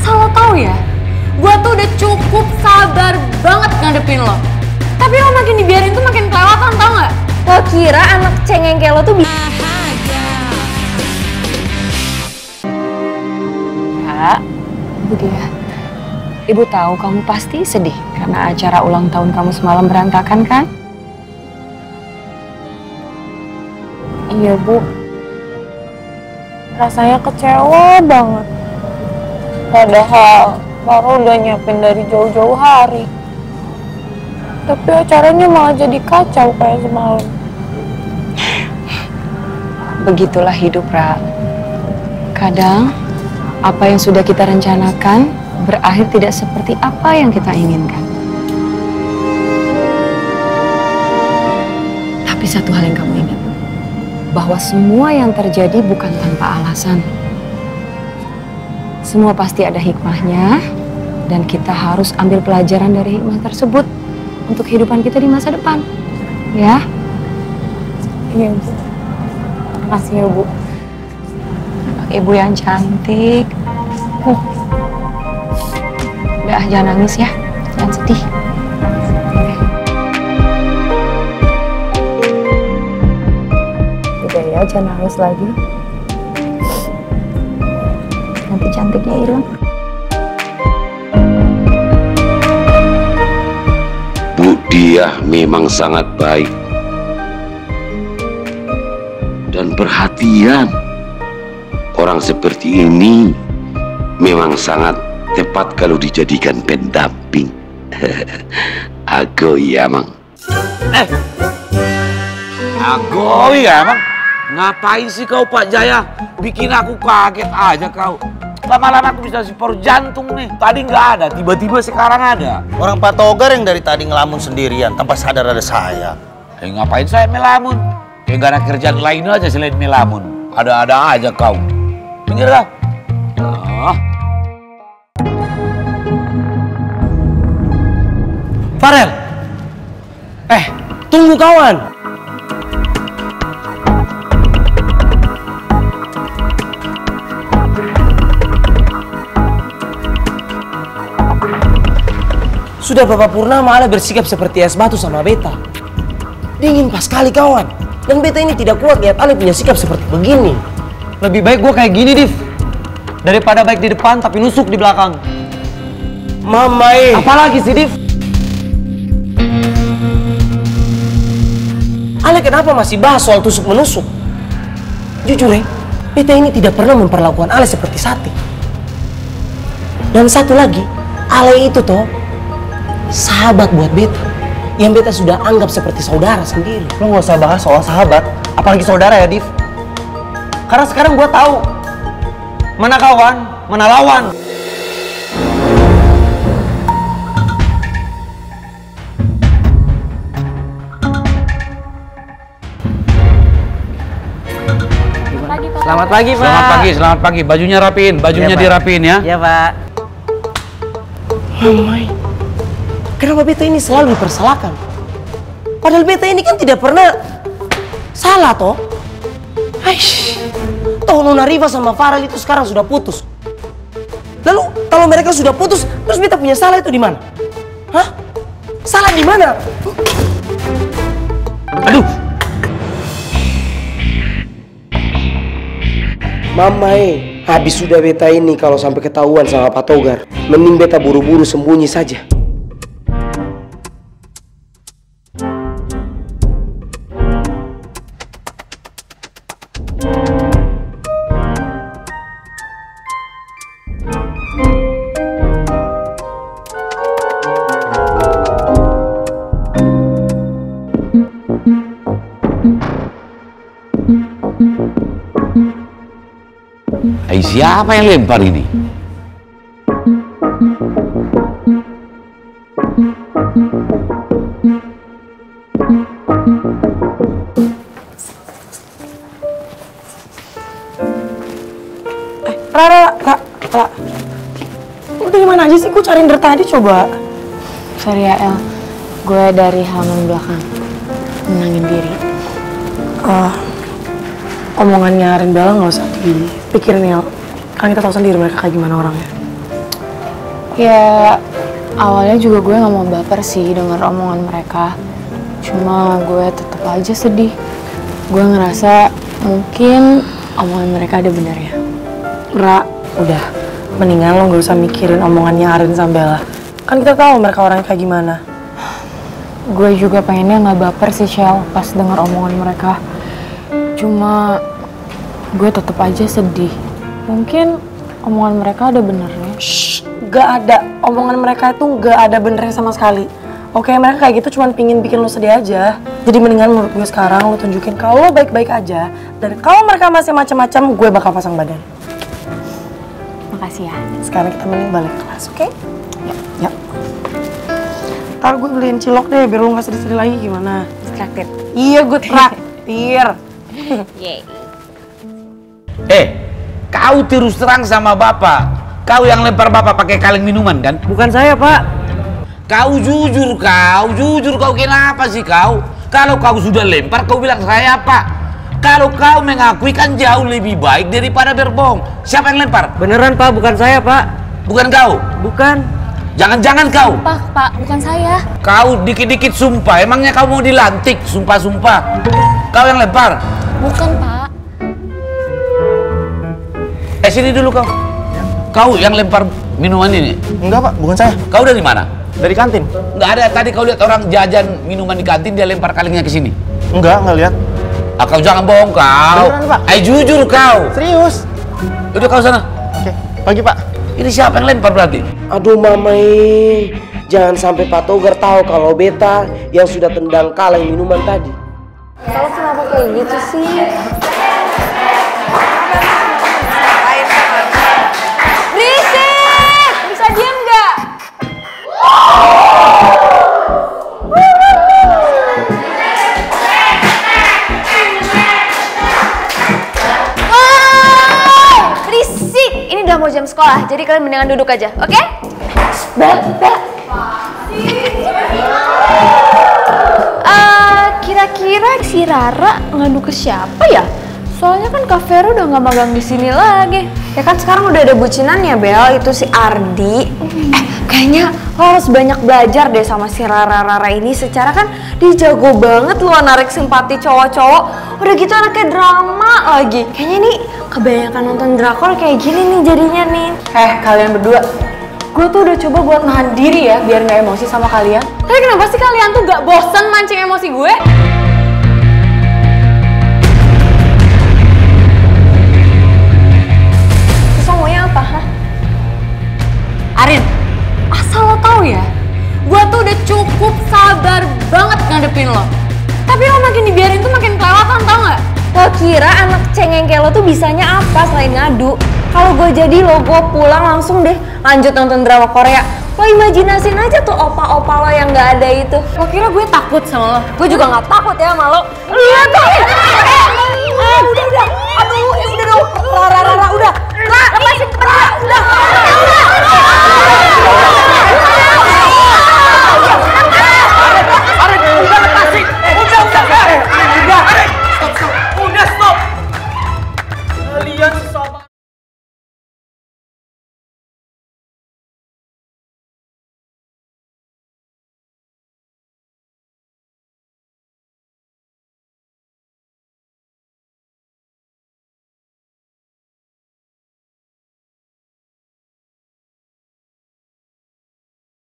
Asal lo tau ya, gue tuh udah cukup sabar banget ngadepin lo. Tapi lo makin dibiarin tuh makin kelewatan tau gak? Lo kira anak cengeng kayak lo tuh bisa... Kak, Bu Dia. Ibu tahu kamu pasti sedih karena acara ulang tahun kamu semalam berantakan kan? Iya bu. Rasanya kecewa banget. Padahal Rara udah nyiapin dari jauh-jauh hari. Tapi acaranya malah jadi kacau kayak semalam. Begitulah hidup, Ra. Kadang apa yang sudah kita rencanakan berakhir tidak seperti apa yang kita inginkan. Tapi satu hal yang kamu ingat, bahwa semua yang terjadi bukan tanpa alasan. Semua pasti ada hikmahnya, dan kita harus ambil pelajaran dari hikmah tersebut untuk kehidupan kita di masa depan. Ya? Iya bu. Makasih ya bu. Ibu yang cantik. Huh. Udah, jangan nangis ya. Jangan sedih. Udah ya, jangan nangis lagi. Nanti cantiknya hilang. Bu Diah memang sangat baik dan perhatian. Orang seperti ini memang sangat tepat kalau dijadikan pendamping. Aku ya, Mang. Ago ya emang Ngapain sih kau Pak Jaya Bikin aku kaget aja kau Lama-lama aku bisa sipor jantung nih Tadi nggak ada, tiba-tiba sekarang ada Orang Pak Togar yang dari tadi ngelamun sendirian tanpa sadar ada saya. Eh ngapain saya melamun Kayak gak ada kerjaan lain aja selain melamun Ada-ada aja kau Pinggir lah ah. Farel! Eh, tunggu kawan! Sudah Bapak Purnama ada bersikap seperti es batu sama beta. Dingin pas kali kawan. Dan beta ini tidak kuat lihat Ale punya sikap seperti begini. Lebih baik gue kayak gini, Div. Daripada baik di depan tapi nusuk di belakang. Mamai! Apalagi sih, Div? Ale kenapa masih bahas soal tusuk menusuk? Jujur ya, beta ini tidak pernah memperlakukan Ale seperti sate. Dan satu lagi, Ale itu toh sahabat buat beta. Yang beta sudah anggap seperti saudara sendiri. Lo gak usah bahas soal sahabat, apalagi saudara ya, Div. Karena sekarang gue tahu mana kawan, mana lawan. Selamat pagi, Pak. Selamat pagi, selamat pagi Bajunya rapiin, bajunya Pak. dirapiin ya Iya, Pak. Mamai, kenapa beta ini selalu dipersalahkan? Padahal beta ini kan tidak pernah salah toh. Aish, toh Nona Riva sama Farel itu sekarang sudah putus. Lalu kalau mereka sudah putus, terus beta punya salah itu di mana? Hah? Salah di mana? Aduh, Mamai, habis sudah beta ini kalau sampai ketahuan sama Pak Togar. Mending beta buru-buru sembunyi saja. Siapa yang lempar ini? Rara, Ra, Ra. Lu dari mana aja sih? Gue cariin dari tadi coba. Sorry ya El, gue dari halaman belakang. Menangin diri. Ah, omongannya Ren Bella nggak usah dipikirin ya. Kan kita tahu sendiri mereka kayak gimana orangnya. Ya, awalnya juga gue nggak mau baper sih denger omongan mereka. Cuma gue tetap aja sedih. Gue ngerasa mungkin omongan mereka ada benernya. Ra, udah. Mendingan lo gak usah mikirin omongannya Arin sama Bella. Kan kita tahu mereka orang kayak gimana. Gue juga pengennya nggak baper sih Shell pas denger omongan mereka. Cuma gue tetap aja sedih. Mungkin omongan mereka ada benernya. Shh, gak ada. Omongan mereka itu gak ada benernya sama sekali. Oke, mereka kayak gitu cuma pingin bikin lo sedih aja. Jadi mendingan menurut gue sekarang lo tunjukin kalau lo baik-baik aja. Dan kalau mereka masih macam-macam, gue bakal pasang badan. Makasih ya. Sekarang kita mending balik kelas, oke? Ya. Ya. Ntar gue beliin cilok deh, biar lo gak sedih-sedih lagi gimana? Traktir. Iya, gue traktir. Eh, kau terus terang sama bapak. Kau yang lempar bapak pakai kaleng minuman kan? Bukan saya, Pak. Kau jujur kau, jujur kau kenapa sih kau? Kalau kau sudah lempar, kau bilang saya apa? Kalau kau mengakui kan jauh lebih baik daripada berbohong. Siapa yang lempar? Beneran, Pak. Bukan saya, Pak. Bukan kau. Bukan. Jangan-jangan kau. Pak, Pak, bukan saya. Kau dikit-dikit sumpah. Emangnya kau mau dilantik? Sumpah-sumpah. Kau yang lempar. Bukan, Pak. Eh sini dulu kau. Kau yang lempar minuman ini. Enggak pak, bukan saya. Kau dari mana? Dari kantin. Nggak ada. Tadi kau lihat orang jajan minuman di kantin dia lempar kalengnya ke sini. Enggak, nggak lihat. Ah, kau jangan bohong kau. Beneran, Pak. Eh jujur kau. Serius. Udah kau sana. Oke, pagi pak. Ini siapa yang lempar berarti? Aduh mamai, jangan sampai Pak Togar tahu kalau beta yang sudah tendang kaleng minuman tadi. Kalau kenapa kayak gitu sih? Udah mau jam sekolah, jadi kalian mendingan duduk aja, oke? Bel, Bel. Eh, kira-kira si Rara ngadu ke siapa ya? Soalnya kan Kak Vero udah nggak magang di sini lagi. Ya kan sekarang udah ada bucinannya Bel, itu si Ardi. Eh, kayaknya lo harus banyak belajar deh sama si Rara-Rara ini. Secara kan dia jago banget loh narik simpati cowok-cowok. Udah gitu anaknya drama lagi. Kayaknya nih kebanyakan nonton drakor kayak gini nih jadinya nih. Eh, kalian berdua, gue tuh udah coba buat nahan diri ya biar nggak emosi sama kalian. Tapi kenapa sih kalian tuh gak bosen mancing emosi gue? Kira anak cengeng kayak lo tuh bisanya apa selain ngadu? Kalau gue jadi lo, gue pulang langsung deh lanjut nonton drama Korea. Lo imajinasin aja tuh opa-opa lo yang gak ada itu. Lo kira gue takut sama lo? Gue juga gak takut ya sama lo. Iya tuh. udah udah. Aduh, udah dong. Rara Rara udah. Ra, lepasin.